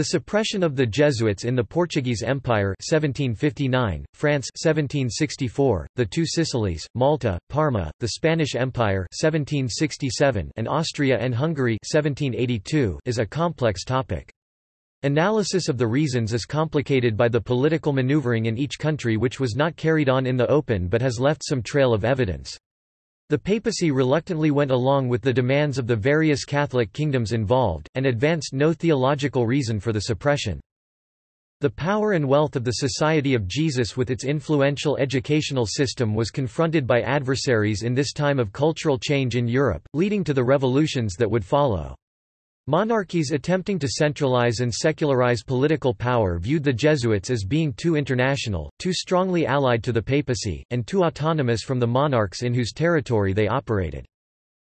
The suppression of the Jesuits in the Portuguese Empire 1759, France 1764, the Two Sicilies, Malta, Parma, the Spanish Empire 1767, and Austria and Hungary 1782 is a complex topic. Analysis of the reasons is complicated by the political maneuvering in each country which was not carried on in the open but has left some trail of evidence. The papacy reluctantly went along with the demands of the various Catholic kingdoms involved, and advanced no theological reason for the suppression. The power and wealth of the Society of Jesus with its influential educational system was confronted by adversaries in this time of cultural change in Europe, leading to the revolutions that would follow. Monarchies attempting to centralize and secularize political power viewed the Jesuits as being too international, too strongly allied to the papacy, and too autonomous from the monarchs in whose territory they operated.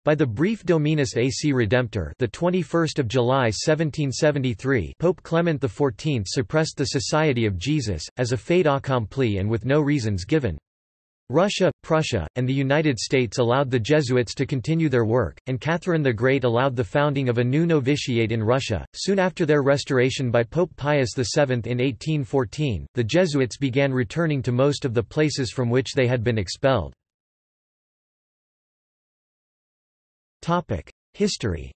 By the brief Dominus AC Redemptor, the 21st of July 1773, Pope Clement XIV suppressed the Society of Jesus as a fait accompli and with no reasons given. Russia, Prussia, and the United States allowed the Jesuits to continue their work, and Catherine the Great allowed the founding of a new novitiate in Russia. Soon after their restoration by Pope Pius VII in 1814, the Jesuits began returning to most of the places from which they had been expelled. History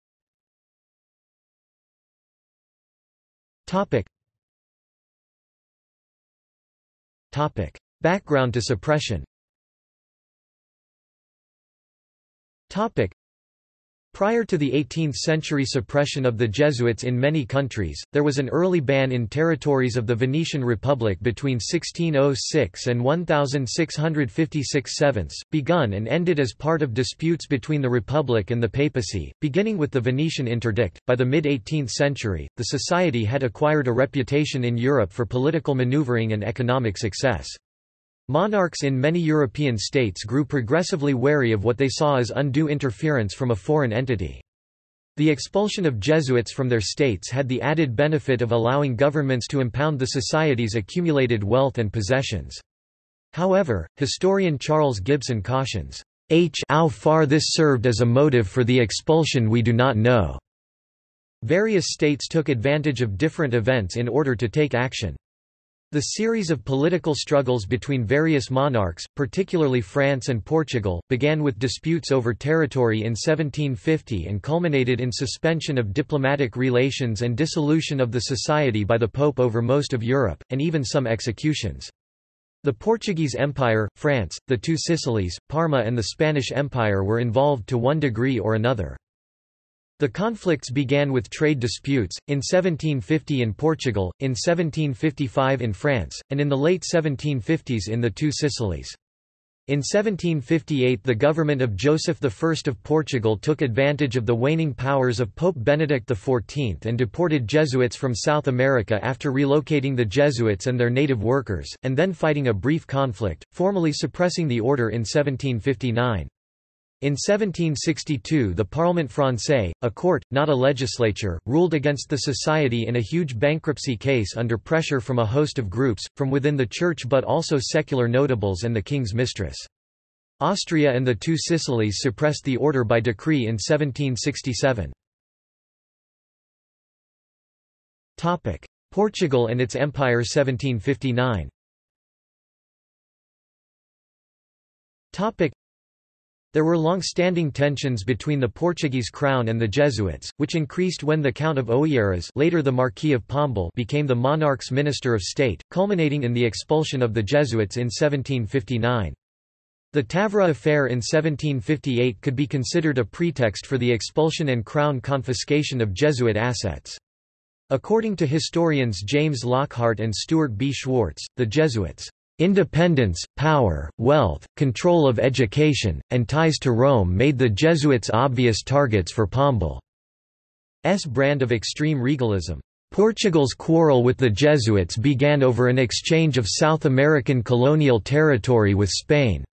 Background to suppression Topic. Prior to the 18th-century suppression of the Jesuits in many countries, there was an early ban in territories of the Venetian Republic between 1606 and 1656 sevenths, begun and ended as part of disputes between the Republic and the papacy, beginning with the Venetian interdict. By the mid-18th century, the society had acquired a reputation in Europe for political maneuvering and economic success. Monarchs in many European states grew progressively wary of what they saw as undue interference from a foreign entity. The expulsion of Jesuits from their states had the added benefit of allowing governments to impound the society's accumulated wealth and possessions. However, historian Charles Gibson cautions, H how far this served as a motive for the expulsion we do not know. Various states took advantage of different events in order to take action. The series of political struggles between various monarchs, particularly France and Portugal, began with disputes over territory in 1750 and culminated in suspension of diplomatic relations and dissolution of the society by the Pope over most of Europe, and even some executions. The Portuguese Empire, France, the Two Sicilies, Parma and the Spanish Empire were involved to one degree or another. The conflicts began with trade disputes, in 1750 in Portugal, in 1755 in France, and in the late 1750s in the Two Sicilies. In 1758 the government of Joseph I of Portugal took advantage of the waning powers of Pope Benedict XIV and deported Jesuits from South America after relocating the Jesuits and their native workers, and then fighting a brief conflict, formally suppressing the order in 1759. In 1762 the Parlement français, a court, not a legislature, ruled against the society in a huge bankruptcy case under pressure from a host of groups, from within the church but also secular notables and the king's mistress. Austria and the Two Sicilies suppressed the order by decree in 1767. Portugal and its empire 1759 there were long-standing tensions between the Portuguese crown and the Jesuits, which increased when the Count of Oeiras later the Marquis of Pombal became the monarch's Minister of State, culminating in the expulsion of the Jesuits in 1759. The Távora affair in 1758 could be considered a pretext for the expulsion and crown confiscation of Jesuit assets. According to historians James Lockhart and Stuart B. Schwartz, the Jesuits' Independence, power, wealth, control of education, and ties to Rome made the Jesuits obvious targets for Pombal's brand of extreme regalism. Portugal's quarrel with the Jesuits began over an exchange of South American colonial territory with Spain.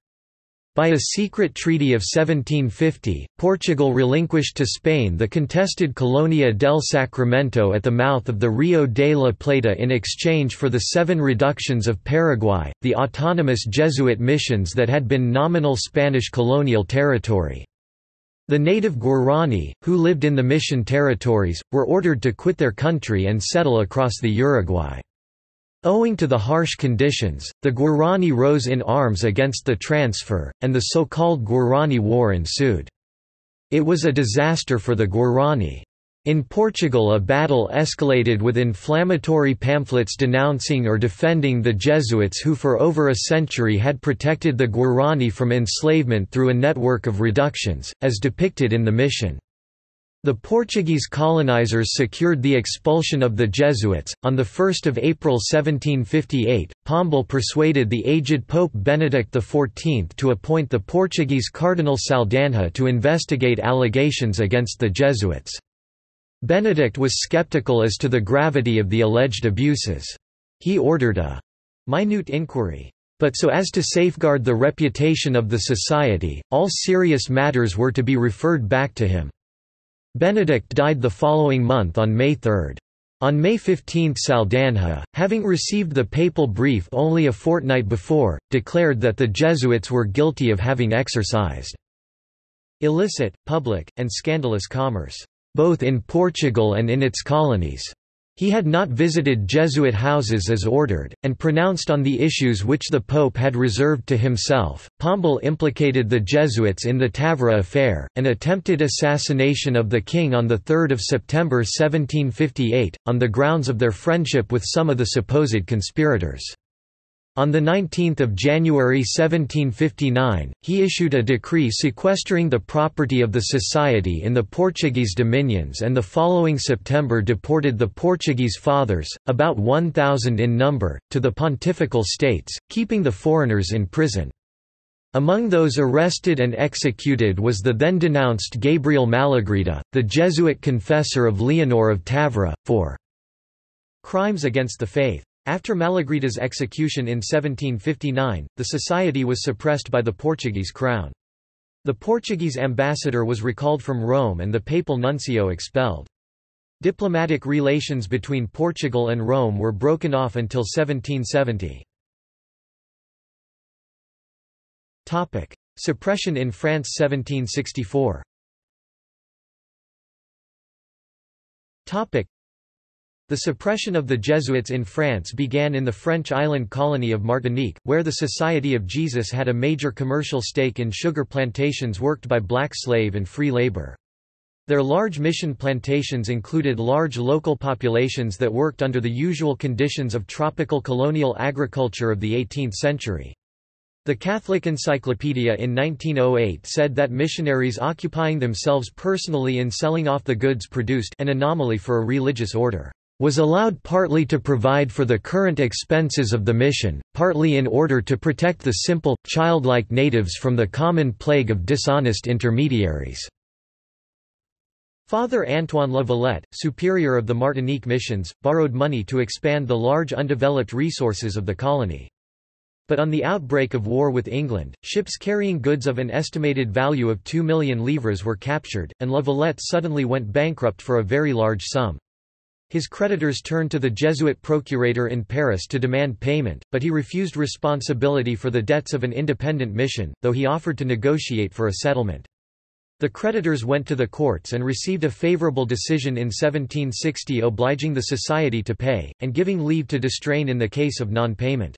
By a secret treaty of 1750, Portugal relinquished to Spain the contested Colonia del Sacramento at the mouth of the Rio de la Plata in exchange for the seven reductions of Paraguay, the autonomous Jesuit missions that had been nominal Spanish colonial territory. The native Guarani, who lived in the mission territories, were ordered to quit their country and settle across the Uruguay. Owing to the harsh conditions, the Guarani rose in arms against the transfer, and the so-called Guarani War ensued. It was a disaster for the Guarani. In Portugal a battle escalated with inflammatory pamphlets denouncing or defending the Jesuits who for over a century had protected the Guarani from enslavement through a network of reductions, as depicted in the mission. The Portuguese colonizers secured the expulsion of the Jesuits. On 1 April 1758, Pombal persuaded the aged Pope Benedict XIV to appoint the Portuguese Cardinal Saldanha to investigate allegations against the Jesuits. Benedict was skeptical as to the gravity of the alleged abuses. He ordered a minute inquiry. But so as to safeguard the reputation of the society, all serious matters were to be referred back to him. Benedict died the following month on May 3. On May 15 Saldanha, having received the papal brief only a fortnight before, declared that the Jesuits were guilty of having exercised illicit, public, and scandalous commerce both in Portugal and in its colonies. He had not visited Jesuit houses as ordered, and pronounced on the issues which the Pope had reserved to himself. Pombal implicated the Jesuits in the Távora affair, an attempted assassination of the king on 3 September 1758, on the grounds of their friendship with some of the supposed conspirators. On 19 January 1759, he issued a decree sequestering the property of the society in the Portuguese dominions and the following September deported the Portuguese fathers, about 1,000 in number, to the Pontifical States, keeping the foreigners in prison. Among those arrested and executed was the then denounced Gabriel Malagrida, the Jesuit confessor of Leonor of Távora, for crimes against the faith. After Malagrida's execution in 1759, the society was suppressed by the Portuguese crown. The Portuguese ambassador was recalled from Rome and the papal nuncio expelled. Diplomatic relations between Portugal and Rome were broken off until 1770. Topic: Suppression in France 1764 the suppression of the Jesuits in France began in the French island colony of Martinique, where the Society of Jesus had a major commercial stake in sugar plantations worked by black slave and free labor. Their large mission plantations included large local populations that worked under the usual conditions of tropical colonial agriculture of the 18th century. The Catholic Encyclopedia in 1908 said that missionaries occupying themselves personally in selling off the goods produced an anomaly for a religious order was allowed partly to provide for the current expenses of the mission, partly in order to protect the simple, childlike natives from the common plague of dishonest intermediaries. Father Antoine La Valette, superior of the Martinique missions, borrowed money to expand the large undeveloped resources of the colony. But on the outbreak of war with England, ships carrying goods of an estimated value of 2 million livres were captured, and La Valette suddenly went bankrupt for a very large sum. His creditors turned to the Jesuit procurator in Paris to demand payment, but he refused responsibility for the debts of an independent mission, though he offered to negotiate for a settlement. The creditors went to the courts and received a favorable decision in 1760 obliging the society to pay, and giving leave to distrain in the case of non-payment.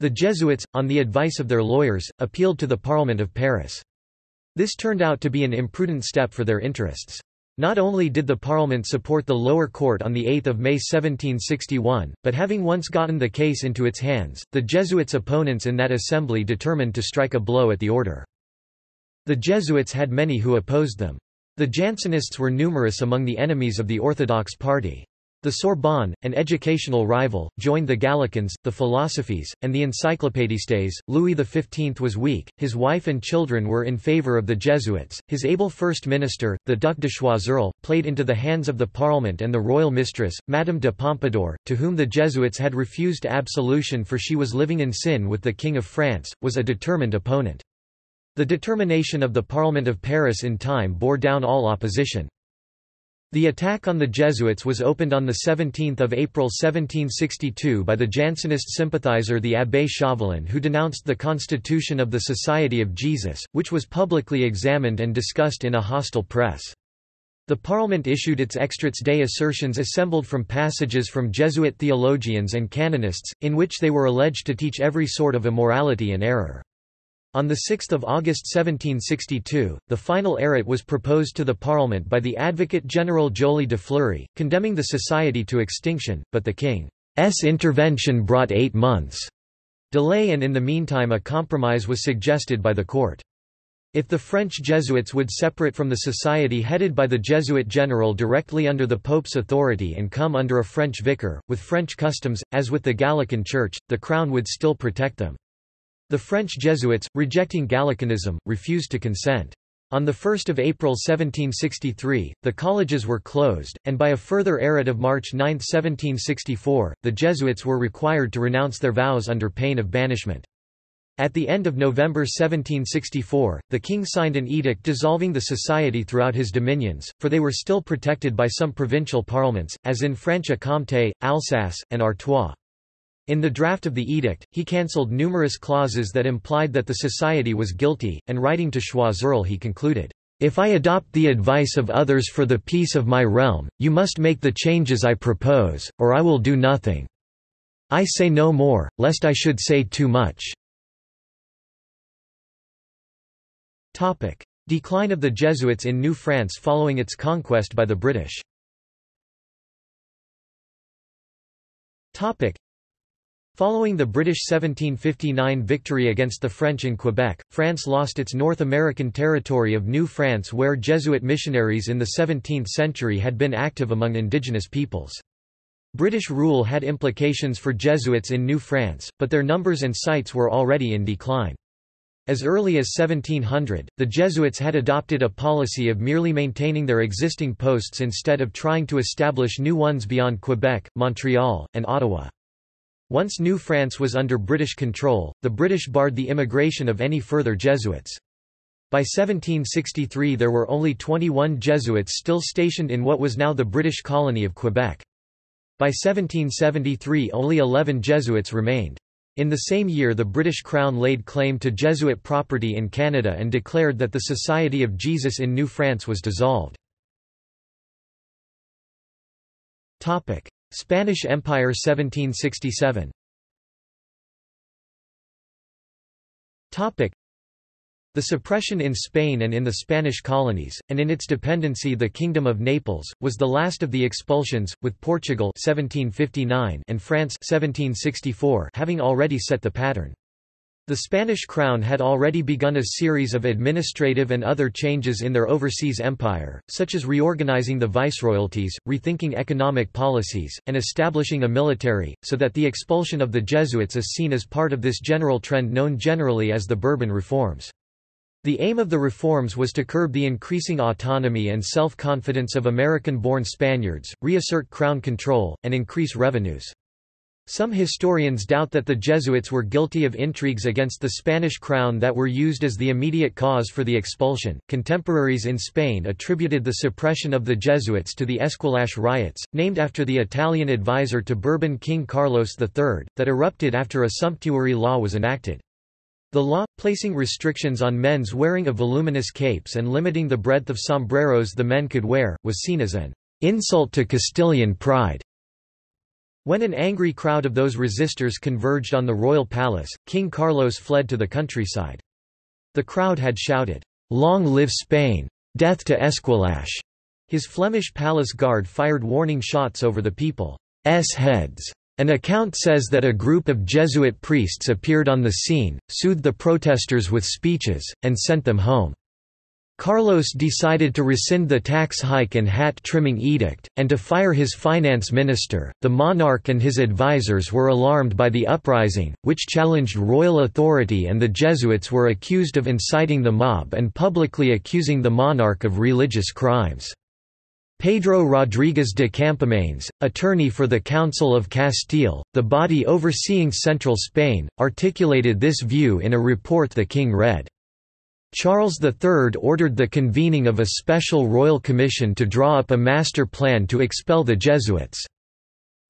The Jesuits, on the advice of their lawyers, appealed to the Parliament of Paris. This turned out to be an imprudent step for their interests. Not only did the Parliament support the lower court on 8 May 1761, but having once gotten the case into its hands, the Jesuits' opponents in that assembly determined to strike a blow at the order. The Jesuits had many who opposed them. The Jansenists were numerous among the enemies of the Orthodox party. The Sorbonne, an educational rival, joined the Gallicans, the Philosophes, and the Encyclopédistes. Louis XV was weak, his wife and children were in favour of the Jesuits, his able first minister, the Duc de Choiseul, played into the hands of the Parliament and the royal mistress, Madame de Pompadour, to whom the Jesuits had refused absolution for she was living in sin with the King of France, was a determined opponent. The determination of the Parliament of Paris in time bore down all opposition. The attack on the Jesuits was opened on 17 April 1762 by the Jansenist sympathizer the Abbé Chauvelin who denounced the constitution of the Society of Jesus, which was publicly examined and discussed in a hostile press. The Parliament issued its Extraits des assertions assembled from passages from Jesuit theologians and canonists, in which they were alleged to teach every sort of immorality and error. On 6 August 1762, the final arrêt was proposed to the Parliament by the Advocate General Joly de Fleury, condemning the society to extinction, but the king's intervention brought eight months' delay and in the meantime a compromise was suggested by the court. If the French Jesuits would separate from the society headed by the Jesuit general directly under the Pope's authority and come under a French vicar, with French customs, as with the Gallican Church, the Crown would still protect them. The French Jesuits, rejecting Gallicanism, refused to consent. On 1 April 1763, the colleges were closed, and by a further arrêt of March 9, 1764, the Jesuits were required to renounce their vows under pain of banishment. At the end of November 1764, the king signed an edict dissolving the society throughout his dominions, for they were still protected by some provincial parliaments, as in Franche-Comté, Alsace, and Artois. In the draft of the edict, he cancelled numerous clauses that implied that the society was guilty, and writing to Choiseul he concluded, "...if I adopt the advice of others for the peace of my realm, you must make the changes I propose, or I will do nothing. I say no more, lest I should say too much." Decline of the Jesuits in New France following its conquest by the British Following the British 1759 victory against the French in Quebec, France lost its North American territory of New France where Jesuit missionaries in the 17th century had been active among indigenous peoples. British rule had implications for Jesuits in New France, but their numbers and sites were already in decline. As early as 1700, the Jesuits had adopted a policy of merely maintaining their existing posts instead of trying to establish new ones beyond Quebec, Montreal, and Ottawa. Once New France was under British control, the British barred the immigration of any further Jesuits. By 1763 there were only 21 Jesuits still stationed in what was now the British colony of Quebec. By 1773 only 11 Jesuits remained. In the same year the British Crown laid claim to Jesuit property in Canada and declared that the Society of Jesus in New France was dissolved. Spanish Empire 1767 Topic. the suppression in Spain and in the Spanish colonies, and in its dependency the Kingdom of Naples, was the last of the expulsions, with Portugal 1759 and France 1764 having already set the pattern. The Spanish crown had already begun a series of administrative and other changes in their overseas empire, such as reorganizing the viceroyalties, rethinking economic policies, and establishing a military, so that the expulsion of the Jesuits is seen as part of this general trend known generally as the Bourbon reforms. The aim of the reforms was to curb the increasing autonomy and self-confidence of American-born Spaniards, reassert crown control, and increase revenues. Some historians doubt that the Jesuits were guilty of intrigues against the Spanish crown that were used as the immediate cause for the expulsion. Contemporaries in Spain attributed the suppression of the Jesuits to the Esquilache riots, named after the Italian advisor to Bourbon King Carlos III, that erupted after a sumptuary law was enacted. The law, placing restrictions on men's wearing of voluminous capes and limiting the breadth of sombreros the men could wear, was seen as an insult to Castilian pride. When an angry crowd of those resistors converged on the royal palace, King Carlos fled to the countryside. The crowd had shouted, "'Long live Spain! Death to Esquilache!' His Flemish palace guard fired warning shots over the people's heads. An account says that a group of Jesuit priests appeared on the scene, soothed the protesters with speeches, and sent them home. Carlos decided to rescind the tax hike and hat trimming edict, and to fire his finance minister. The monarch and his advisers were alarmed by the uprising, which challenged royal authority, and the Jesuits were accused of inciting the mob and publicly accusing the monarch of religious crimes. Pedro Rodríguez de Campomanes, attorney for the Council of Castile, the body overseeing central Spain, articulated this view in a report the king read. Charles III ordered the convening of a special royal commission to draw up a master plan to expel the Jesuits.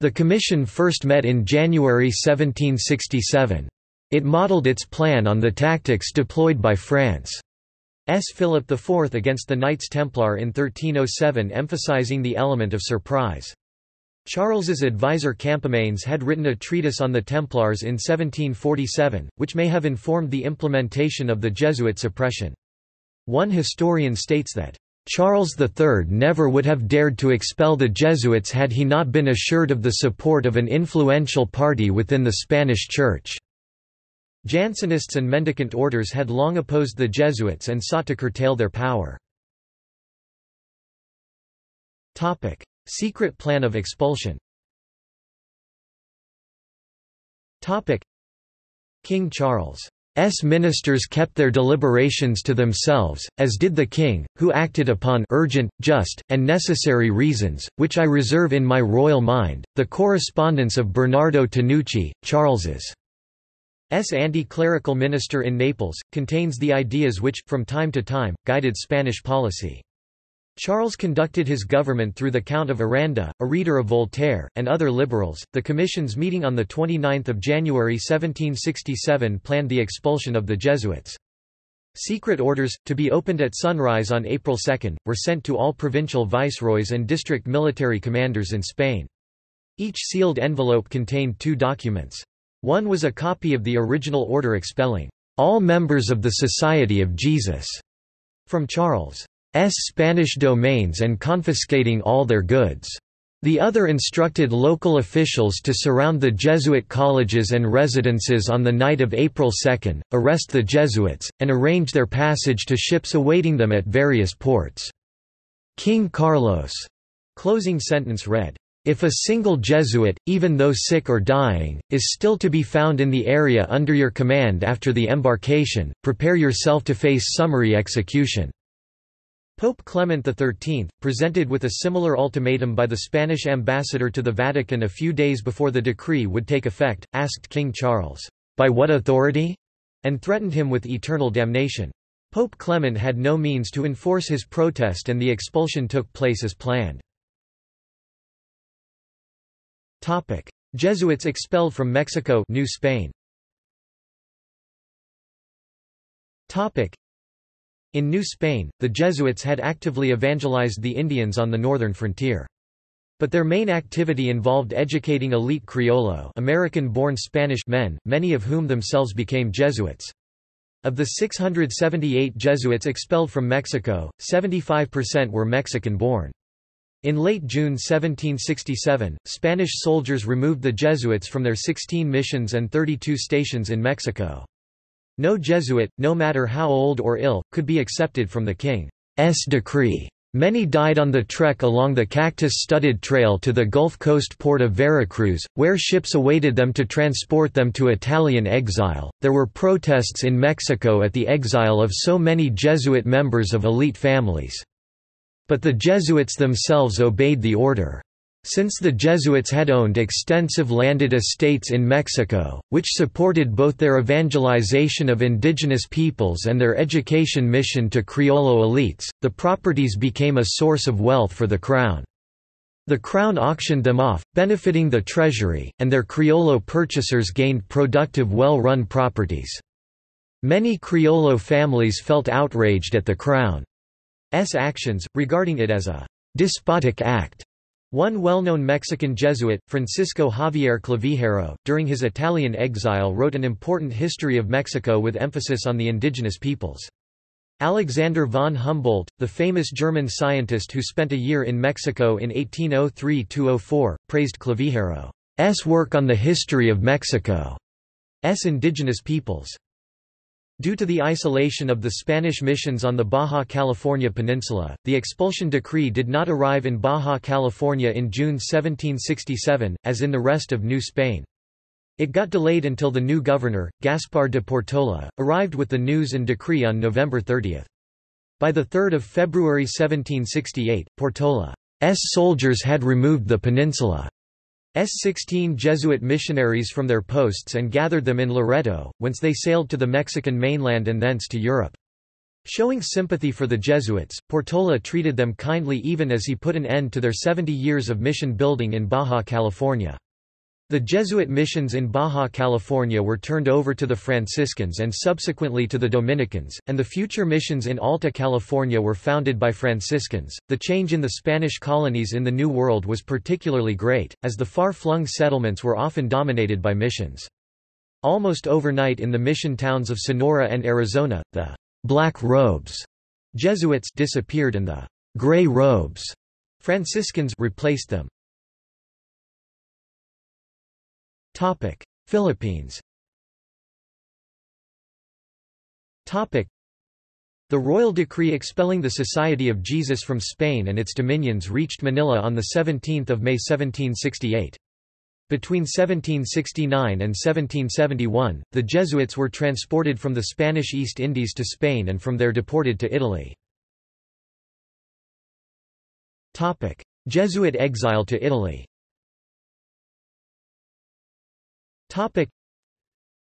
The commission first met in January 1767. It modelled its plan on the tactics deployed by France's Philip IV against the Knights Templar in 1307 emphasizing the element of surprise. Charles's advisor Campomanes had written a treatise on the Templars in 1747, which may have informed the implementation of the Jesuit suppression. One historian states that, Charles III never would have dared to expel the Jesuits had he not been assured of the support of an influential party within the Spanish Church. Jansenists and mendicant orders had long opposed the Jesuits and sought to curtail their power. Secret plan of expulsion King Charles' ministers kept their deliberations to themselves, as did the king, who acted upon urgent, just, and necessary reasons, which I reserve in my royal mind. The correspondence of Bernardo Tanucci, Charles's S. anti-clerical minister in Naples, contains the ideas which, from time to time, guided Spanish policy. Charles conducted his government through the Count of Aranda, a reader of Voltaire, and other liberals. The commission's meeting on 29 January 1767 planned the expulsion of the Jesuits. Secret orders, to be opened at sunrise on April 2, were sent to all provincial viceroys and district military commanders in Spain. Each sealed envelope contained two documents. One was a copy of the original order expelling all members of the Society of Jesus from Charles. Spanish domains and confiscating all their goods. The other instructed local officials to surround the Jesuit colleges and residences on the night of April 2, arrest the Jesuits, and arrange their passage to ships awaiting them at various ports. King Carlos' closing sentence read, if a single Jesuit, even though sick or dying, is still to be found in the area under your command after the embarkation, prepare yourself to face summary execution. Pope Clement XIII, presented with a similar ultimatum by the Spanish ambassador to the Vatican a few days before the decree would take effect, asked King Charles, "'By what authority?' and threatened him with eternal damnation. Pope Clement had no means to enforce his protest and the expulsion took place as planned. Jesuits expelled from Mexico New Spain in New Spain, the Jesuits had actively evangelized the Indians on the northern frontier. But their main activity involved educating elite Criollo American-born Spanish men, many of whom themselves became Jesuits. Of the 678 Jesuits expelled from Mexico, 75% were Mexican-born. In late June 1767, Spanish soldiers removed the Jesuits from their 16 missions and 32 stations in Mexico. No Jesuit, no matter how old or ill, could be accepted from the king's decree. Many died on the trek along the cactus-studded trail to the Gulf Coast port of Veracruz, where ships awaited them to transport them to Italian exile. There were protests in Mexico at the exile of so many Jesuit members of elite families. But the Jesuits themselves obeyed the order. Since the Jesuits had owned extensive landed estates in Mexico, which supported both their evangelization of indigenous peoples and their education mission to Criollo elites, the properties became a source of wealth for the Crown. The Crown auctioned them off, benefiting the Treasury, and their Criollo purchasers gained productive well-run properties. Many Criollo families felt outraged at the Crown's actions, regarding it as a «despotic act» One well-known Mexican Jesuit, Francisco Javier Clavijero, during his Italian exile wrote an important history of Mexico with emphasis on the indigenous peoples. Alexander von Humboldt, the famous German scientist who spent a year in Mexico in 1803–04, praised Clavijero's work on the history of Mexico's indigenous peoples. Due to the isolation of the Spanish missions on the Baja California Peninsula, the expulsion decree did not arrive in Baja California in June 1767, as in the rest of New Spain. It got delayed until the new governor, Gaspar de Portola, arrived with the news and decree on November 30. By 3 February 1768, Portola's soldiers had removed the peninsula. S-16 Jesuit missionaries from their posts and gathered them in Loreto, whence they sailed to the Mexican mainland and thence to Europe. Showing sympathy for the Jesuits, Portola treated them kindly even as he put an end to their 70 years of mission building in Baja California. The Jesuit missions in Baja California were turned over to the Franciscans and subsequently to the Dominicans, and the future missions in Alta California were founded by Franciscans. The change in the Spanish colonies in the New World was particularly great, as the far flung settlements were often dominated by missions. Almost overnight in the mission towns of Sonora and Arizona, the black robes Jesuits disappeared and the gray robes Franciscans replaced them. Philippines. Topic: The royal decree expelling the Society of Jesus from Spain and its dominions reached Manila on 17 May 1768. Between 1769 and 1771, the Jesuits were transported from the Spanish East Indies to Spain and from there deported to Italy. Jesuit exile to Italy Topic.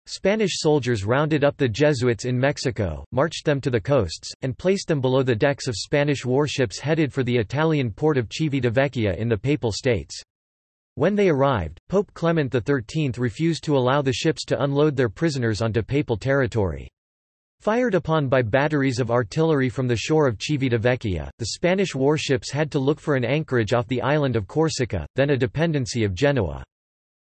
Spanish soldiers rounded up the Jesuits in Mexico, marched them to the coasts, and placed them below the decks of Spanish warships headed for the Italian port of Civitavecchia in the Papal States. When they arrived, Pope Clement XIII refused to allow the ships to unload their prisoners onto papal territory. Fired upon by batteries of artillery from the shore of Civitavecchia, the Spanish warships had to look for an anchorage off the island of Corsica, then a dependency of Genoa.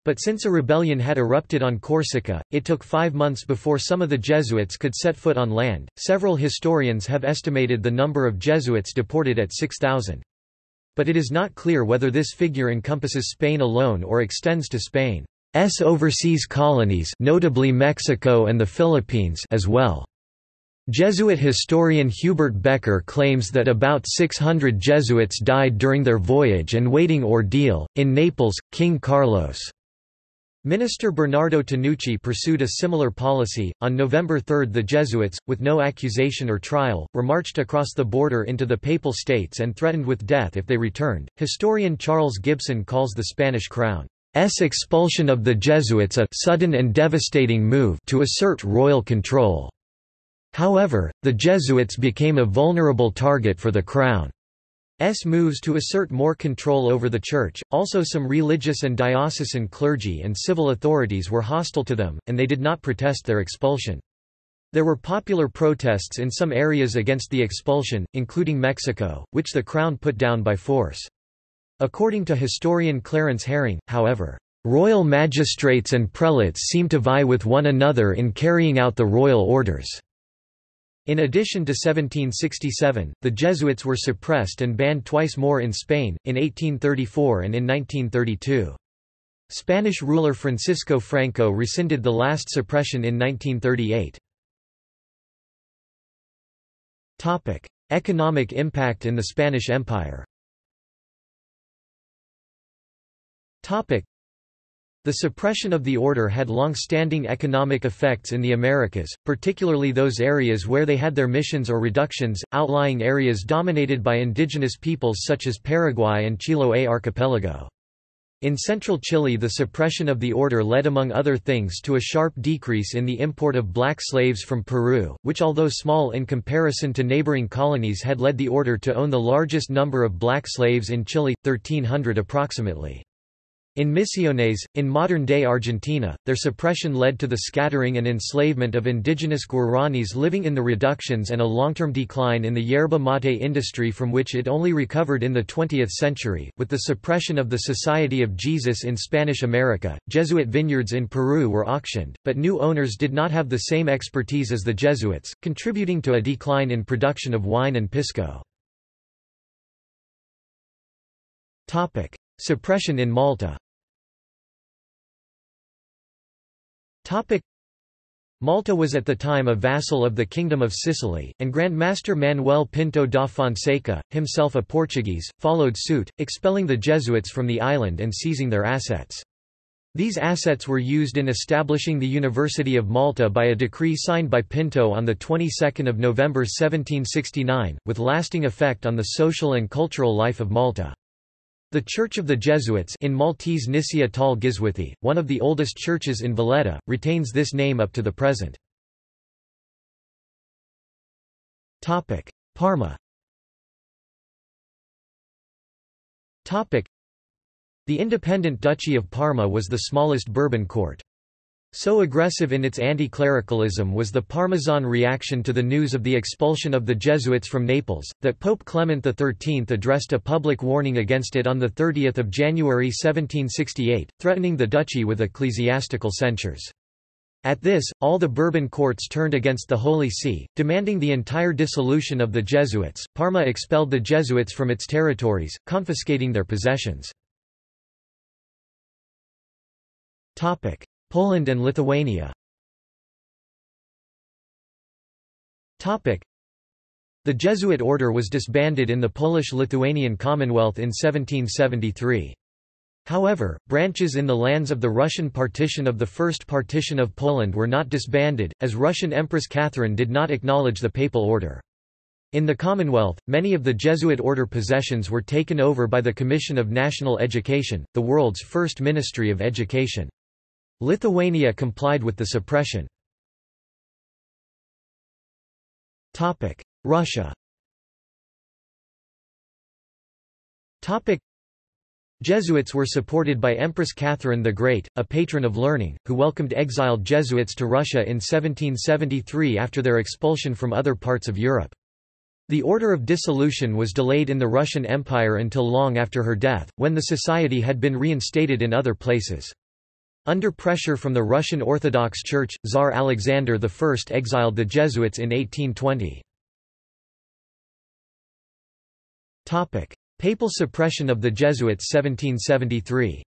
But since a rebellion had erupted on Corsica, it took five months before some of the Jesuits could set foot on land. Several historians have estimated the number of Jesuits deported at 6,000. But it is not clear whether this figure encompasses Spain alone or extends to Spain's overseas colonies notably Mexico and the Philippines as well. Jesuit historian Hubert Becker claims that about 600 Jesuits died during their voyage and waiting ordeal. In Naples, King Carlos Minister Bernardo Tanucci pursued a similar policy. On November 3, the Jesuits, with no accusation or trial, were marched across the border into the Papal States and threatened with death if they returned. Historian Charles Gibson calls the Spanish crown's expulsion of the Jesuits a sudden and devastating move to assert royal control. However, the Jesuits became a vulnerable target for the crown. S moves to assert more control over the Church, also some religious and diocesan clergy and civil authorities were hostile to them, and they did not protest their expulsion. There were popular protests in some areas against the expulsion, including Mexico, which the Crown put down by force. According to historian Clarence Haring, however, "...royal magistrates and prelates seem to vie with one another in carrying out the royal orders." In addition to 1767, the Jesuits were suppressed and banned twice more in Spain, in 1834 and in 1932. Spanish ruler Francisco Franco rescinded the last suppression in 1938. Economic impact in the Spanish Empire the suppression of the order had long-standing economic effects in the Americas, particularly those areas where they had their missions or reductions, outlying areas dominated by indigenous peoples such as Paraguay and Chiloé archipelago. In central Chile the suppression of the order led among other things to a sharp decrease in the import of black slaves from Peru, which although small in comparison to neighboring colonies had led the order to own the largest number of black slaves in Chile, 1300 approximately. In Misiones, in modern-day Argentina, their suppression led to the scattering and enslavement of indigenous Guaranis living in the reductions and a long-term decline in the yerba mate industry from which it only recovered in the 20th century. With the suppression of the Society of Jesus in Spanish America, Jesuit vineyards in Peru were auctioned, but new owners did not have the same expertise as the Jesuits, contributing to a decline in production of wine and pisco. Suppression in Malta Malta was at the time a vassal of the Kingdom of Sicily, and Grand Master Manuel Pinto da Fonseca, himself a Portuguese, followed suit, expelling the Jesuits from the island and seizing their assets. These assets were used in establishing the University of Malta by a decree signed by Pinto on the 22nd of November 1769, with lasting effect on the social and cultural life of Malta. The Church of the Jesuits in Maltese Nisia Tal one of the oldest churches in Valletta, retains this name up to the present. Parma The independent Duchy of Parma was the smallest Bourbon court. So aggressive in its anti-clericalism was the Parmesan reaction to the news of the expulsion of the Jesuits from Naples, that Pope Clement XIII addressed a public warning against it on 30 January 1768, threatening the duchy with ecclesiastical censures. At this, all the Bourbon courts turned against the Holy See, demanding the entire dissolution of the Jesuits. Parma expelled the Jesuits from its territories, confiscating their possessions. Poland and Lithuania The Jesuit order was disbanded in the Polish-Lithuanian Commonwealth in 1773. However, branches in the lands of the Russian partition of the First Partition of Poland were not disbanded, as Russian Empress Catherine did not acknowledge the papal order. In the Commonwealth, many of the Jesuit order possessions were taken over by the Commission of National Education, the world's first ministry of education. Lithuania complied with the suppression. Russia Jesuits were supported by Empress Catherine the Great, a patron of learning, who welcomed exiled Jesuits to Russia in 1773 after their expulsion from other parts of Europe. The order of dissolution was delayed in the Russian Empire until long after her death, when the society had been reinstated in other places. Under pressure from the Russian Orthodox Church, Tsar Alexander I exiled the Jesuits in 1820. Papal suppression of the Jesuits 1773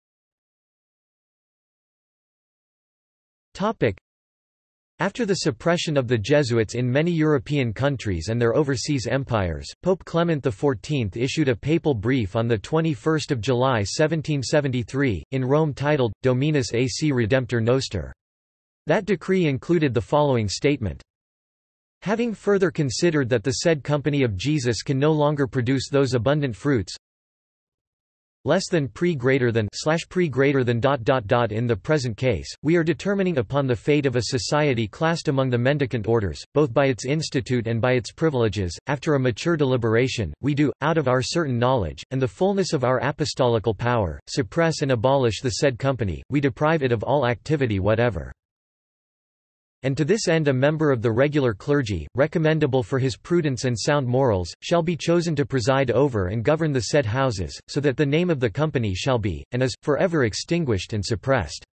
after the suppression of the Jesuits in many European countries and their overseas empires, Pope Clement XIV issued a papal brief on 21 July 1773, in Rome titled, Dominus AC Redemptor Noster. That decree included the following statement. Having further considered that the said Company of Jesus can no longer produce those abundant fruits, less than pre greater than slash pre greater than dot dot dot in the present case we are determining upon the fate of a society classed among the mendicant orders both by its institute and by its privileges. After a mature deliberation we do out of our certain knowledge and the fullness of our apostolical power suppress and abolish the said company we deprive it of all activity whatever and to this end a member of the regular clergy, recommendable for his prudence and sound morals, shall be chosen to preside over and govern the said houses, so that the name of the company shall be, and is, forever extinguished and suppressed.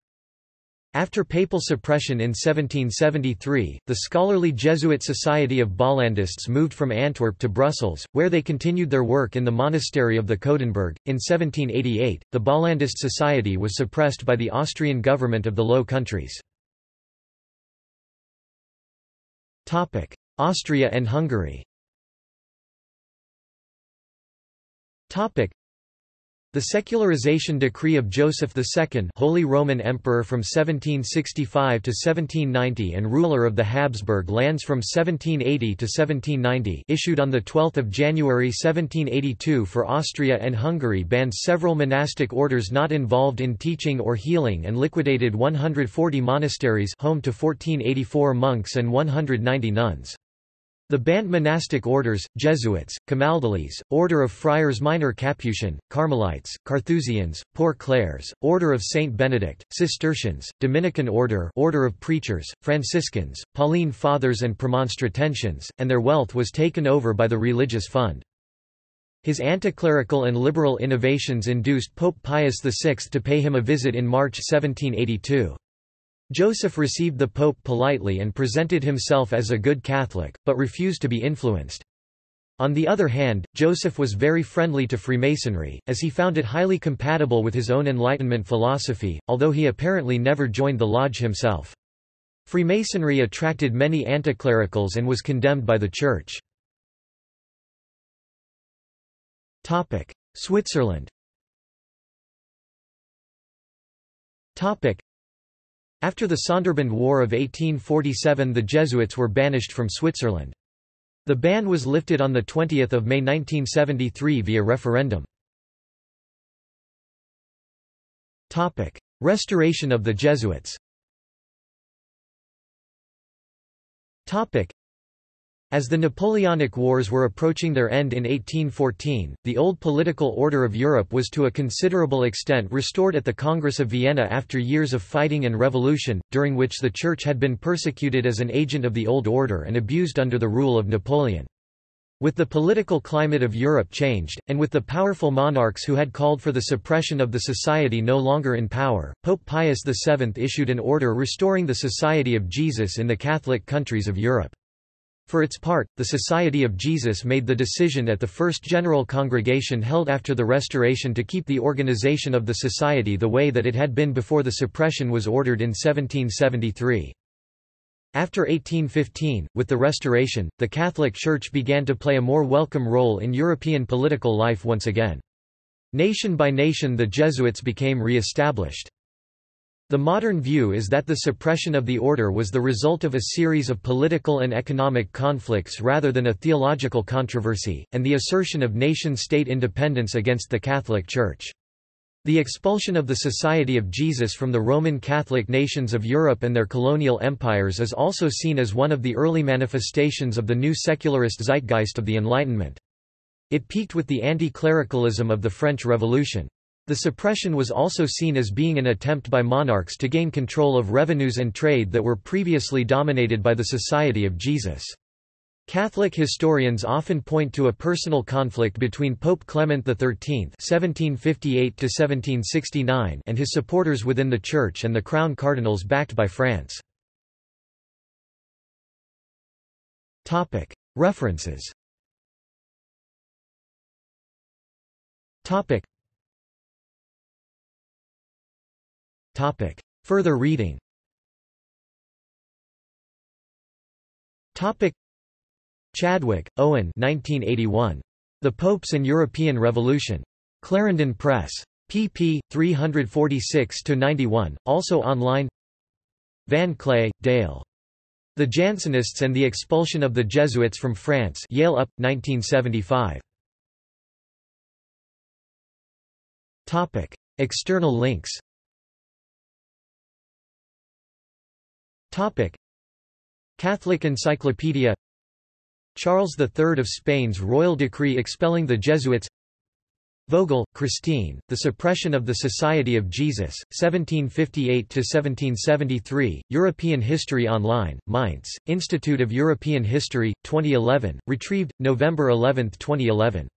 After papal suppression in 1773, the scholarly Jesuit Society of Bollandists moved from Antwerp to Brussels, where they continued their work in the monastery of the Coudenberg. In 1788, the Bollandist Society was suppressed by the Austrian government of the Low Countries. Austria and Hungary the secularization decree of Joseph II Holy Roman Emperor from 1765 to 1790 and ruler of the Habsburg lands from 1780 to 1790 issued on 12 January 1782 for Austria and Hungary banned several monastic orders not involved in teaching or healing and liquidated 140 monasteries home to 1484 monks and 190 nuns. The banned monastic orders, Jesuits, Camaldolese, Order of Friars Minor Capuchin, Carmelites, Carthusians, Poor Clares, Order of Saint Benedict, Cistercians, Dominican Order Order of Preachers, Franciscans, Pauline Fathers and Premonstratensians, and their wealth was taken over by the religious fund. His anticlerical and liberal innovations induced Pope Pius VI to pay him a visit in March 1782. Joseph received the pope politely and presented himself as a good Catholic, but refused to be influenced. On the other hand, Joseph was very friendly to Freemasonry, as he found it highly compatible with his own Enlightenment philosophy, although he apparently never joined the lodge himself. Freemasonry attracted many anticlericals and was condemned by the Church. Switzerland after the Sonderbund War of 1847 the Jesuits were banished from Switzerland. The ban was lifted on 20 May 1973 via referendum. Restoration of the Jesuits As the Napoleonic Wars were approaching their end in 1814, the old political order of Europe was to a considerable extent restored at the Congress of Vienna after years of fighting and revolution, during which the Church had been persecuted as an agent of the old order and abused under the rule of Napoleon. With the political climate of Europe changed, and with the powerful monarchs who had called for the suppression of the society no longer in power, Pope Pius VII issued an order restoring the Society of Jesus in the Catholic countries of Europe. For its part, the Society of Jesus made the decision at the first general congregation held after the Restoration to keep the organization of the society the way that it had been before the suppression was ordered in 1773. After 1815, with the Restoration, the Catholic Church began to play a more welcome role in European political life once again. Nation by nation the Jesuits became re-established. The modern view is that the suppression of the order was the result of a series of political and economic conflicts rather than a theological controversy, and the assertion of nation-state independence against the Catholic Church. The expulsion of the Society of Jesus from the Roman Catholic nations of Europe and their colonial empires is also seen as one of the early manifestations of the new secularist zeitgeist of the Enlightenment. It peaked with the anti-clericalism of the French Revolution. The suppression was also seen as being an attempt by monarchs to gain control of revenues and trade that were previously dominated by the Society of Jesus. Catholic historians often point to a personal conflict between Pope Clement XIII (1758–1769) and his supporters within the Church and the Crown Cardinals backed by France. References. Topic: Topic. Further reading Topic. Chadwick, Owen 1981. The Popes and European Revolution. Clarendon Press. pp. 346–91, also online Van Kley, Dale. The Jansenists and the Expulsion of the Jesuits from France Yale Up, 1975. External links Topic. Catholic Encyclopedia Charles III of Spain's royal decree expelling the Jesuits Vogel, Christine, The Suppression of the Society of Jesus, 1758–1773, European History Online, Mainz, Institute of European History, 2011, retrieved, November 11, 2011.